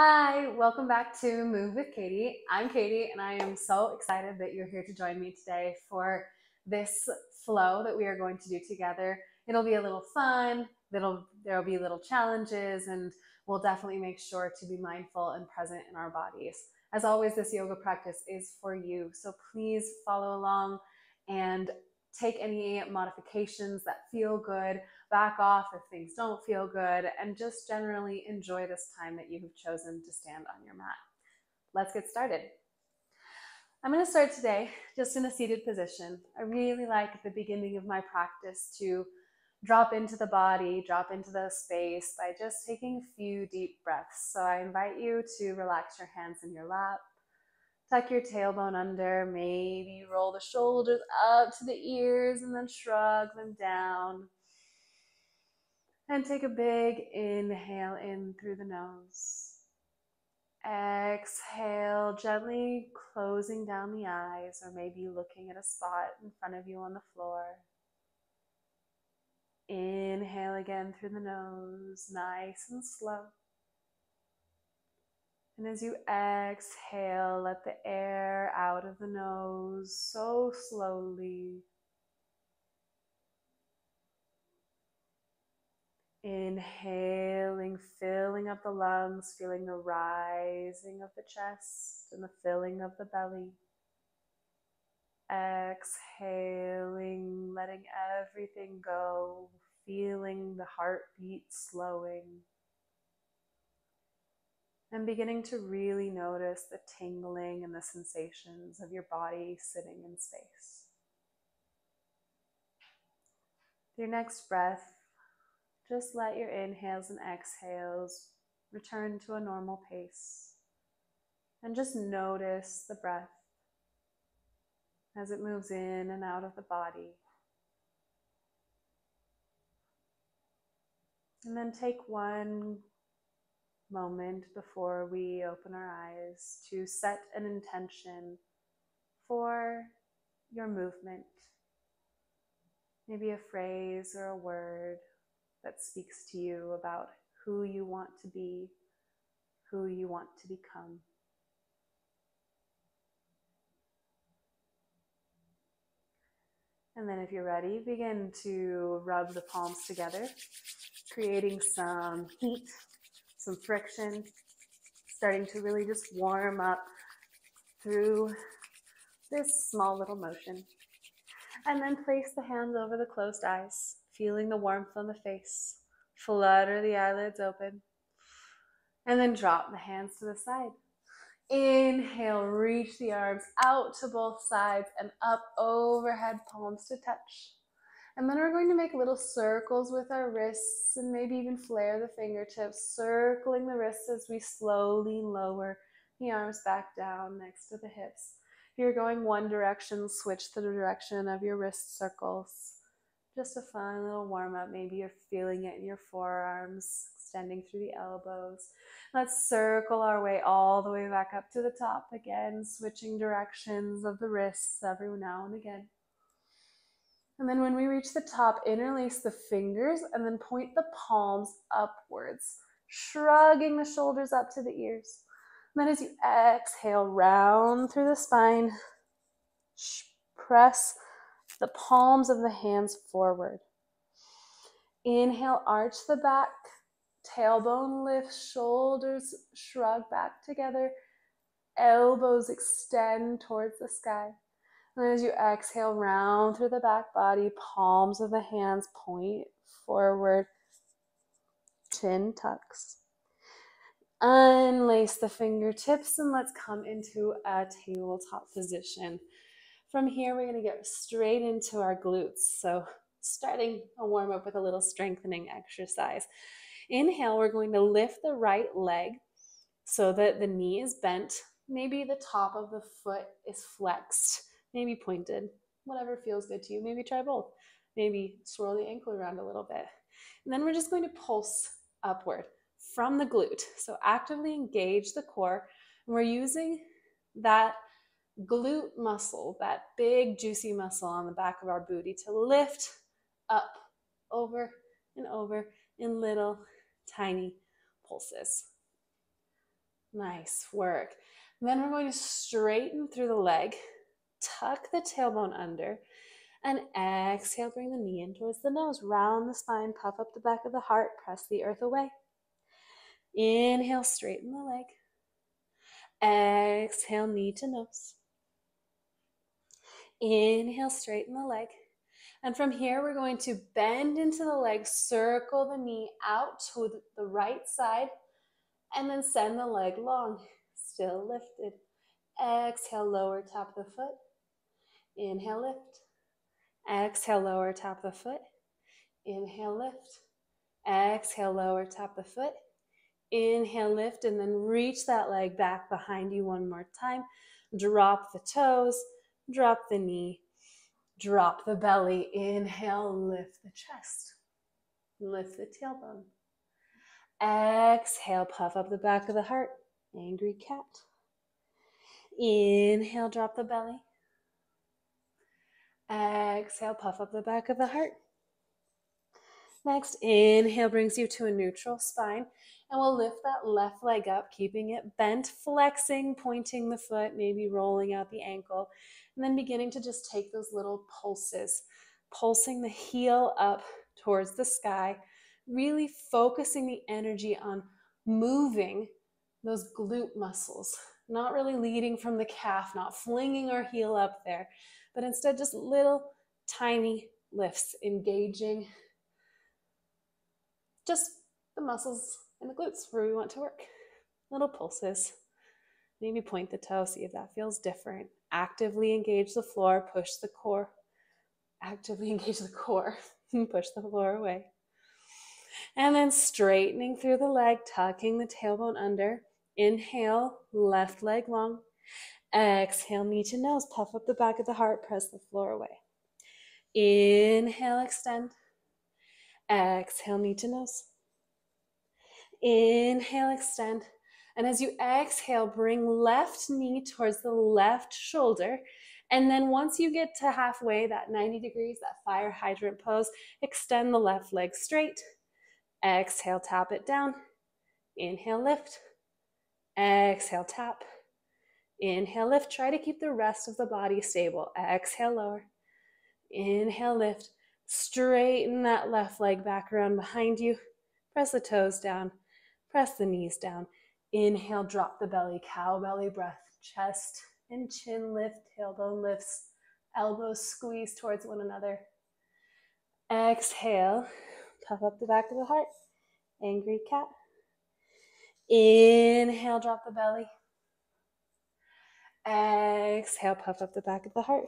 Hi, welcome back to Move with Katey. I'm Katey, and I am so excited that you're here to join me today for this flow that we are going to do together. It'll be a little fun, there'll be little challenges, and we'll definitely make sure to be mindful and present in our bodies. As always, this yoga practice is for you, so please follow along and take any modifications that feel good back off if things don't feel good, and just generally enjoy this time that you have chosen to stand on your mat. Let's get started. I'm going to start today just in a seated position. I really like at the beginning of my practice to drop into the body, drop into the space by just taking a few deep breaths. So I invite you to relax your hands in your lap, tuck your tailbone under, maybe roll the shoulders up to the ears and then shrug them down. And take a big inhale in through the nose. Exhale, gently closing down the eyes or maybe looking at a spot in front of you on the floor. Inhale again through the nose, nice and slow. And as you exhale, let the air out of the nose so slowly. Inhaling, filling up the lungs, feeling the rising of the chest and the filling of the belly. Exhaling, letting everything go, feeling the heartbeat slowing. And beginning to really notice the tingling and the sensations of your body sitting in space. Your next breath, just let your inhales and exhales return to a normal pace. And just notice the breath as it moves in and out of the body. And then take one moment before we open our eyes to set an intention for your movement. Maybe a phrase or a word that speaks to you about who you want to be, who you want to become. And then, if you're ready, begin to rub the palms together, creating some heat, some friction, starting to really just warm up through this small little motion. And then place the hands over the closed eyes feeling the warmth on the face. Flutter the eyelids open. And then drop the hands to the side. Inhale, reach the arms out to both sides and up overhead, palms to touch. And then we're going to make little circles with our wrists and maybe even flare the fingertips, circling the wrists as we slowly lower the arms back down next to the hips. If you're going one direction, switch the direction of your wrist circles just a fun little warm up. Maybe you're feeling it in your forearms, extending through the elbows. Let's circle our way all the way back up to the top again, switching directions of the wrists every now and again. And then when we reach the top, interlace the fingers and then point the palms upwards, shrugging the shoulders up to the ears. And then as you exhale, round through the spine, press the palms of the hands forward. Inhale, arch the back, tailbone lift, shoulders shrug back together, elbows extend towards the sky. And as you exhale, round through the back body, palms of the hands point forward, chin tucks. Unlace the fingertips and let's come into a tabletop position. From here, we're going to get straight into our glutes. So, starting a warm up with a little strengthening exercise. Inhale, we're going to lift the right leg so that the knee is bent. Maybe the top of the foot is flexed, maybe pointed, whatever feels good to you. Maybe try both. Maybe swirl the ankle around a little bit. And then we're just going to pulse upward from the glute. So actively engage the core. And we're using that glute muscle, that big juicy muscle on the back of our booty, to lift up over and over in little tiny pulses. Nice work. then we're going to straighten through the leg, tuck the tailbone under, and exhale, bring the knee in towards the nose. Round the spine, puff up the back of the heart, press the earth away. Inhale, straighten the leg. Exhale, knee to nose. Inhale, straighten the leg. And from here, we're going to bend into the leg, circle the knee out to the right side, and then send the leg long. Still lifted. Exhale, lower, top of the foot. Inhale, lift. Exhale, lower, top of the foot. Inhale, lift. Exhale, lower, top of the foot. Inhale, lift, and then reach that leg back behind you one more time. Drop the toes, drop the knee, drop the belly. Inhale, lift the chest, lift the tailbone. Exhale, puff up the back of the heart. Angry cat. Inhale, drop the belly. Exhale, puff up the back of the heart. Next, inhale brings you to a neutral spine. And we'll lift that left leg up, keeping it bent, flexing, pointing the foot, maybe rolling out the ankle. And then beginning to just take those little pulses, pulsing the heel up towards the sky, really focusing the energy on moving those glute muscles, not really leading from the calf, not flinging our heel up there, but instead just little tiny lifts, engaging just the muscles in the glutes where we want to work. Little pulses. Maybe point the toe, see if that feels different. Actively engage the floor, push the core. Actively engage the core push the floor away. And then straightening through the leg, tucking the tailbone under. Inhale, left leg long. Exhale, knee to nose, puff up the back of the heart, press the floor away. Inhale, extend. Exhale, knee to nose. Inhale, extend. And as you exhale, bring left knee towards the left shoulder. And then once you get to halfway, that 90 degrees, that fire hydrant pose, extend the left leg straight. Exhale, tap it down. Inhale, lift. Exhale, tap. Inhale, lift. Try to keep the rest of the body stable. Exhale, lower. Inhale, lift. Straighten that left leg back around behind you. Press the toes down. Press the knees down. Inhale, drop the belly, cow belly breath. Chest and chin lift, tailbone lifts, elbows squeeze towards one another. Exhale, puff up the back of the heart. Angry cat. Inhale, drop the belly. Exhale, puff up the back of the heart.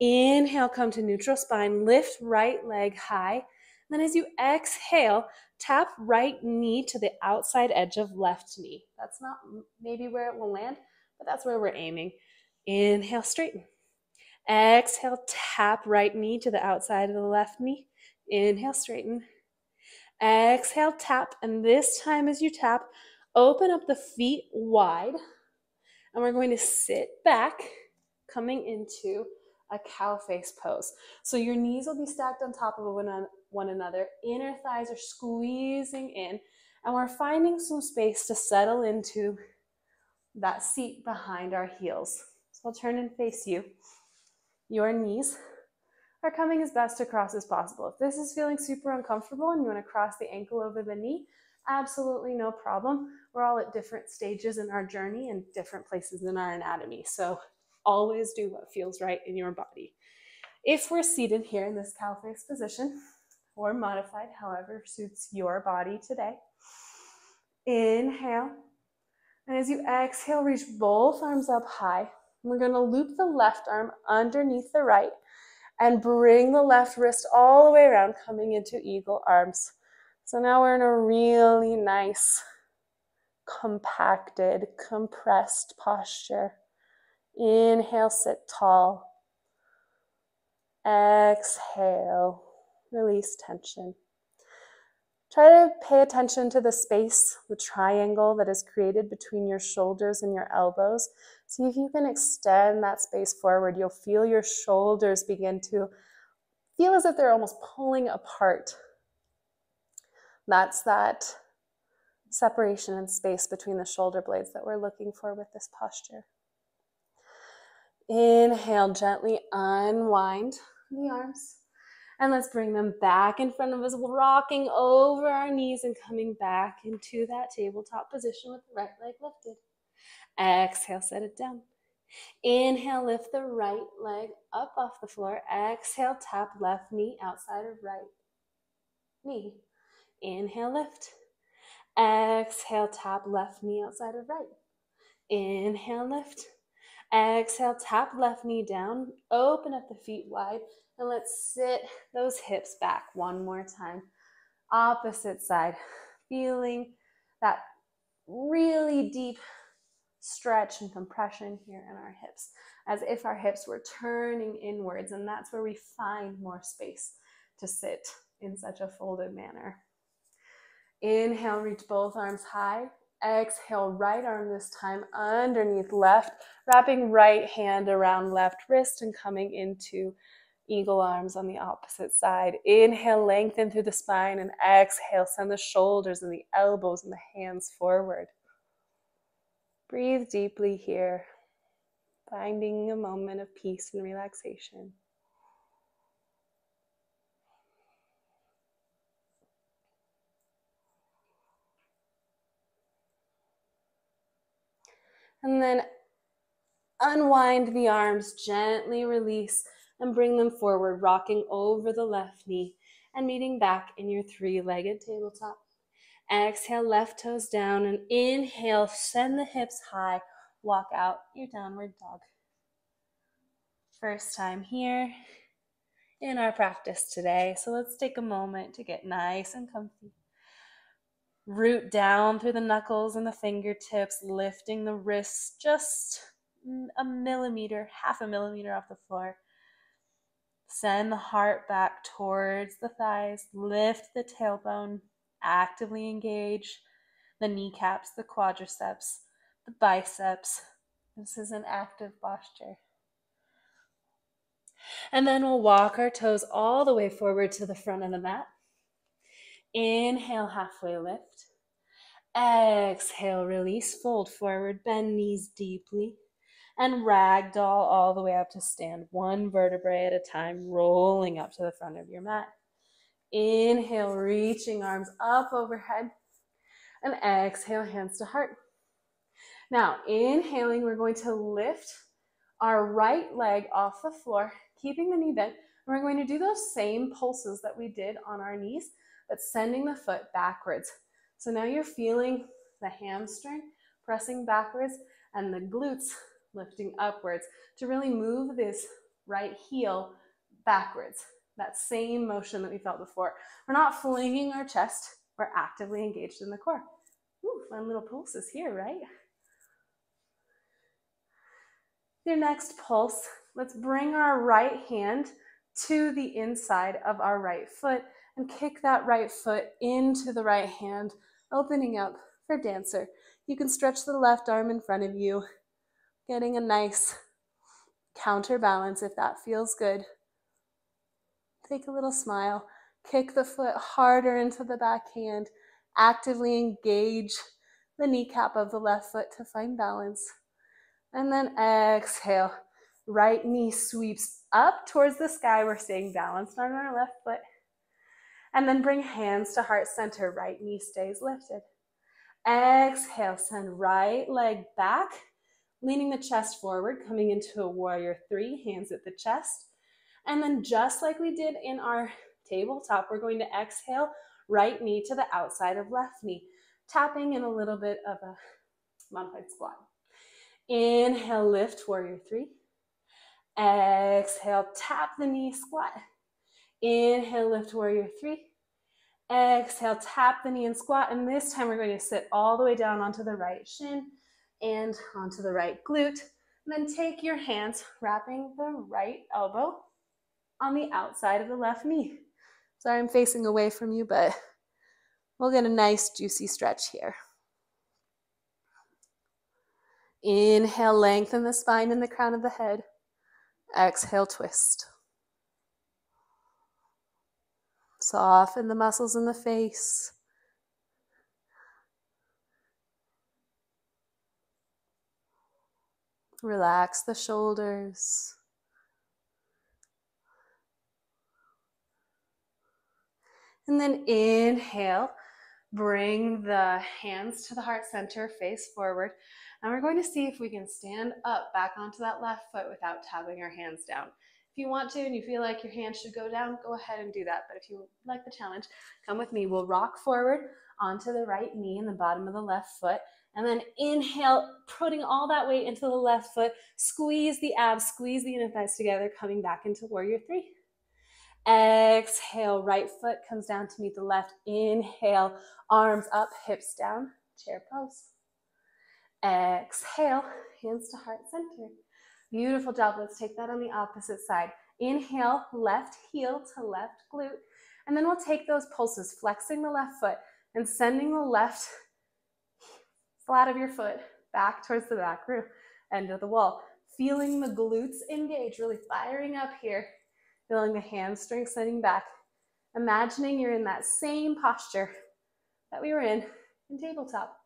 Inhale, come to neutral spine. Lift right leg high. Then as you exhale, tap right knee to the outside edge of left knee. That's not maybe where it will land, but that's where we're aiming. Inhale, straighten. Exhale, tap right knee to the outside of the left knee. Inhale, straighten. Exhale, tap. And this time as you tap, open up the feet wide. And we're going to sit back, coming into a cow face pose. So your knees will be stacked on top of one another. Inner thighs are squeezing in. And we're finding some space to settle into that seat behind our heels. So I'll turn and face you. Your knees are coming as best across as possible. If this is feeling super uncomfortable and you want to cross the ankle over the knee, absolutely no problem. We're all at different stages in our journey and different places in our anatomy. So always do what feels right in your body. If we're seated here in this cow face position, or modified, however suits your body today, inhale. And as you exhale, reach both arms up high. We're going to loop the left arm underneath the right and bring the left wrist all the way around, coming into eagle arms. So now we're in a really nice, compacted, compressed posture. Inhale, sit tall. Exhale, release tension. Try to pay attention to the space, the triangle that is created between your shoulders and your elbows. See if you can extend that space forward. You'll feel your shoulders begin to feel as if they're almost pulling apart. That's that separation and space between the shoulder blades that we're looking for with this posture. Inhale, gently unwind the arms. And let's bring them back in front of us, rocking over our knees and coming back into that tabletop position with the right leg lifted. Exhale, set it down. Inhale, lift the right leg up off the floor. Exhale, tap left knee outside of right knee. Inhale, lift. Exhale, tap left knee outside of right. Inhale, lift. Exhale, tap left knee down. Open up the feet wide. And let's sit those hips back one more time. Opposite side. Feeling that really deep stretch and compression here in our hips, as if our hips were turning inwards. And that's where we find more space to sit in such a folded manner. Inhale, reach both arms high. Exhale, right arm this time underneath left, wrapping right hand around left wrist and coming into eagle arms on the opposite side. Inhale, lengthen through the spine, and exhale, send the shoulders and the elbows and the hands forward. Breathe deeply here, finding a moment of peace and relaxation. And then unwind the arms, gently release and bring them forward, rocking over the left knee and meeting back in your three legged tabletop. Exhale, left toes down, and inhale, send the hips high, walk out your downward dog. First time here in our practice today, so let's take a moment to get nice and comfy. Root down through the knuckles and the fingertips, lifting the wrists just a millimeter, half a millimeter off the floor. Send the heart back towards the thighs. Lift the tailbone. Actively engage the kneecaps, the quadriceps, the biceps. This is an active posture. And then we'll walk our toes all the way forward to the front of the mat. Inhale, halfway lift. Exhale, release, fold forward, bend knees deeply, and ragdoll all the way up to stand, one vertebrae at a time, rolling up to the front of your mat. Inhale, reaching arms up overhead, and exhale, hands to heart. Now, inhaling, we're going to lift our right leg off the floor, keeping the knee bent. We're going to do those same pulses that we did on our knees but sending the foot backwards. So now you're feeling the hamstring pressing backwards and the glutes lifting upwards to really move this right heel backwards. That same motion that we felt before. We're not flinging our chest, we're actively engaged in the core. Ooh, fun little pulses here, right? Your next pulse, let's bring our right hand to the inside of our right foot and kick that right foot into the right hand, opening up for dancer. You can stretch the left arm in front of you, getting a nice counterbalance if that feels good. Take a little smile. Kick the foot harder into the back hand. Actively engage the kneecap of the left foot to find balance. And then exhale. Right knee sweeps up towards the sky. We're staying balanced on our left foot. And then bring hands to heart center. Right knee stays lifted. Exhale, send right leg back, leaning the chest forward, coming into a warrior three, hands at the chest. And then just like we did in our tabletop, we're going to exhale, right knee to the outside of left knee, tapping in a little bit of a modified squat. Inhale, lift, warrior three. Exhale, tap the knee, squat. Inhale, lift warrior three. Exhale, tap the knee and squat. And this time we're going to sit all the way down onto the right shin and onto the right glute. And then take your hands, wrapping the right elbow on the outside of the left knee. Sorry, I'm facing away from you, but we'll get a nice juicy stretch here. Inhale, lengthen the spine and the crown of the head. Exhale, twist. Soften the muscles in the face. Relax the shoulders. And then inhale, bring the hands to the heart center, face forward. And we're going to see if we can stand up back onto that left foot without tabbing our hands down. If you want to and you feel like your hands should go down, go ahead and do that. But if you like the challenge, come with me. We'll rock forward onto the right knee and the bottom of the left foot. And then inhale, putting all that weight into the left foot. Squeeze the abs, squeeze the inner thighs together, coming back into warrior three. Exhale, right foot comes down to meet the left. Inhale, arms up, hips down, chair pose. Exhale, hands to heart center. Beautiful job. Let's take that on the opposite side. Inhale, left heel to left glute. And then we'll take those pulses, flexing the left foot and sending the left flat of your foot back towards the back roof, end of the wall. Feeling the glutes engage, really firing up here feeling the hamstring sending back, imagining you're in that same posture that we were in in tabletop,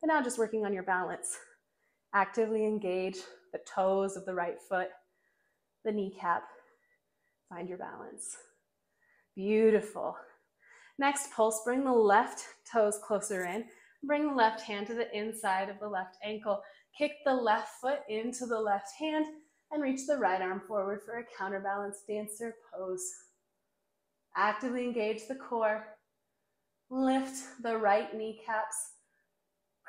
but now just working on your balance. Actively engage the toes of the right foot, the kneecap. Find your balance. Beautiful. Next pulse, bring the left toes closer in. Bring the left hand to the inside of the left ankle. Kick the left foot into the left hand and reach the right arm forward for a counterbalance dancer pose. Actively engage the core. Lift the right kneecaps.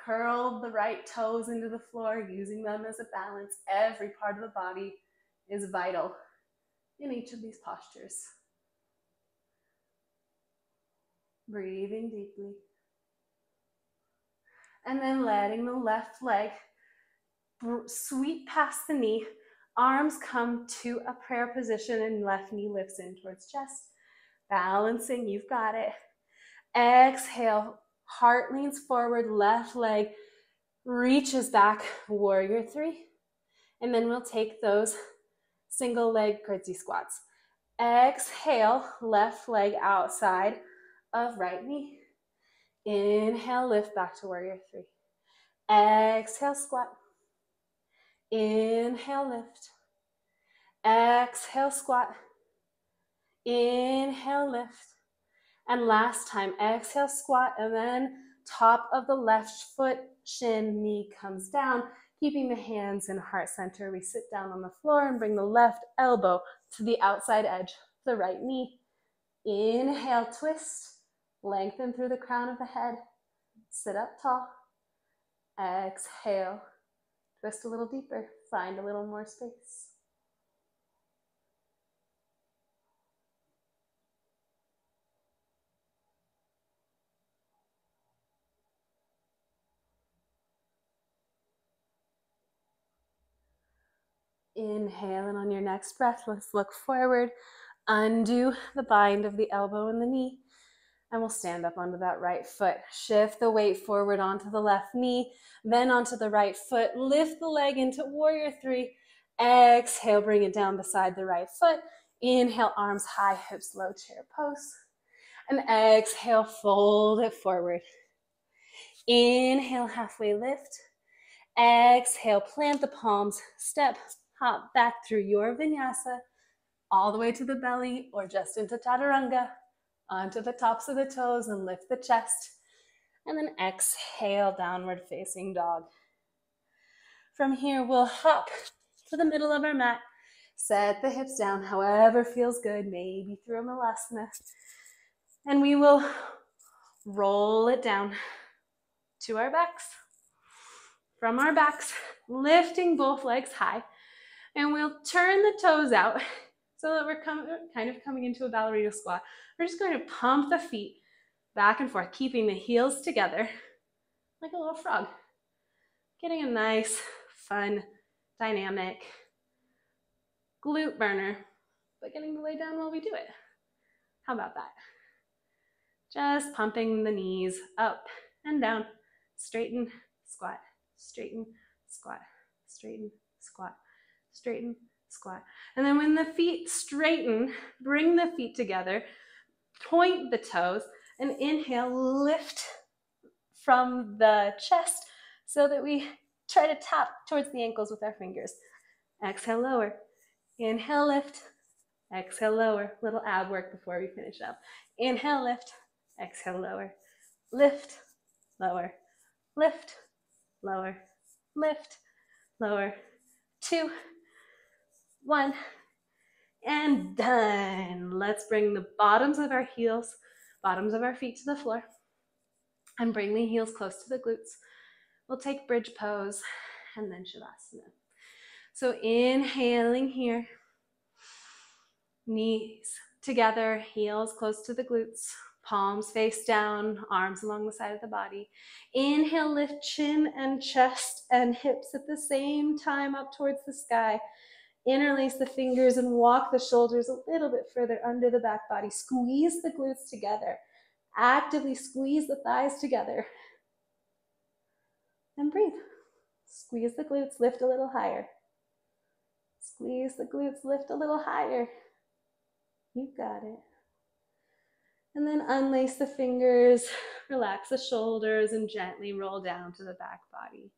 Curl the right toes into the floor, using them as a balance. Every part of the body is vital in each of these postures. Breathing deeply. And then letting the left leg sweep past the knee, Arms come to a prayer position and left knee lifts in towards chest. Balancing, you've got it. Exhale, heart leans forward, left leg reaches back, warrior three. And then we'll take those single leg curtsy squats. Exhale, left leg outside of right knee. Inhale, lift back to warrior three. Exhale, squat. Inhale, lift. Exhale, squat. Inhale, lift. And last time, exhale, squat, and then top of the left foot, shin, knee comes down, keeping the hands in heart center. We sit down on the floor and bring the left elbow to the outside edge the right knee. Inhale, twist, lengthen through the crown of the head, sit up tall. Exhale, Twist a little deeper, find a little more space. Inhale, and on your next breath, let's look forward. Undo the bind of the elbow and the knee and we'll stand up onto that right foot. Shift the weight forward onto the left knee, then onto the right foot. Lift the leg into warrior three. Exhale, bring it down beside the right foot. Inhale, arms high, hips low, chair pose. And exhale, fold it forward. Inhale, halfway lift. Exhale, plant the palms, step, hop back through your vinyasa, all the way to the belly or just into chaturanga onto the tops of the toes and lift the chest. And then exhale, downward facing dog. From here, we'll hop to the middle of our mat. Set the hips down, however feels good, maybe through a malasana. And we will roll it down to our backs. From our backs, lifting both legs high. And we'll turn the toes out so that we're kind of coming into a ballerina squat. We're just going to pump the feet back and forth, keeping the heels together like a little frog. Getting a nice, fun, dynamic glute burner, but getting to lay down while we do it. How about that? Just pumping the knees up and down, straighten, squat, straighten, squat, straighten, squat, straighten, squat. And then when the feet straighten, bring the feet together, point the toes, and inhale, lift from the chest so that we try to tap towards the ankles with our fingers. Exhale, lower. Inhale, lift. Exhale, lower. Little ab work before we finish up. Inhale, lift. Exhale, lower. Lift, lower. Lift, lower. Lift, lower. Two, one, and done. Let's bring the bottoms of our heels, bottoms of our feet to the floor, and bring the heels close to the glutes. We'll take bridge pose and then Shavasana. So inhaling here, knees together, heels close to the glutes, palms face down, arms along the side of the body. Inhale, lift chin and chest and hips at the same time up towards the sky. Interlace the fingers and walk the shoulders a little bit further under the back body. Squeeze the glutes together. Actively squeeze the thighs together. And breathe. Squeeze the glutes, lift a little higher. Squeeze the glutes, lift a little higher. You got it. And then unlace the fingers, relax the shoulders, and gently roll down to the back body.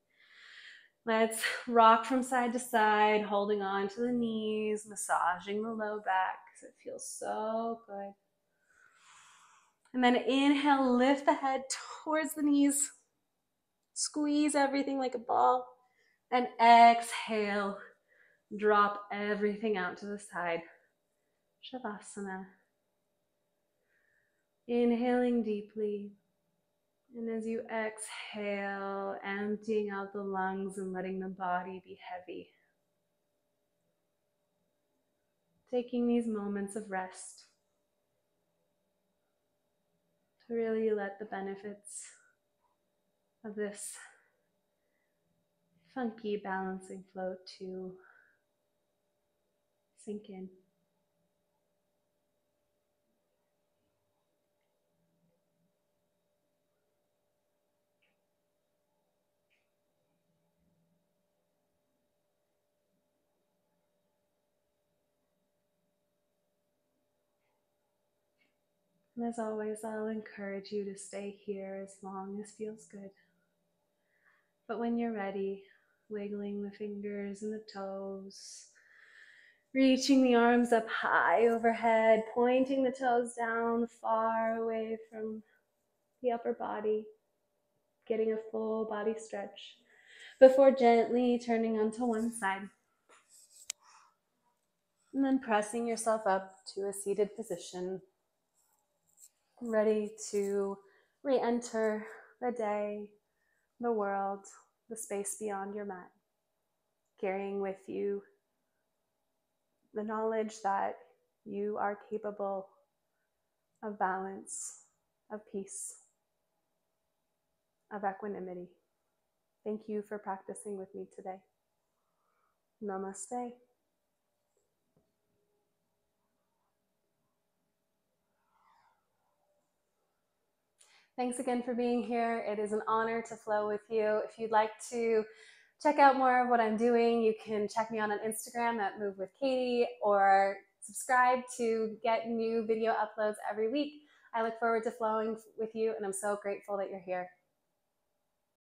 Let's rock from side to side, holding on to the knees, massaging the low back because it feels so good. And then inhale, lift the head towards the knees. Squeeze everything like a ball. And exhale, drop everything out to the side. Shavasana. Inhaling deeply. And as you exhale, emptying out the lungs and letting the body be heavy. Taking these moments of rest to really let the benefits of this funky balancing flow to sink in. And as always, I'll encourage you to stay here as long as feels good. But when you're ready, wiggling the fingers and the toes, reaching the arms up high overhead, pointing the toes down far away from the upper body, getting a full body stretch before gently turning onto one side. And then pressing yourself up to a seated position ready to re enter the day, the world, the space beyond your mat, carrying with you the knowledge that you are capable of balance, of peace, of equanimity. Thank you for practicing with me today. Namaste. Thanks again for being here. It is an honor to flow with you. If you'd like to check out more of what I'm doing, you can check me out on Instagram at Move with Katey or subscribe to get new video uploads every week. I look forward to flowing with you, and I'm so grateful that you're here.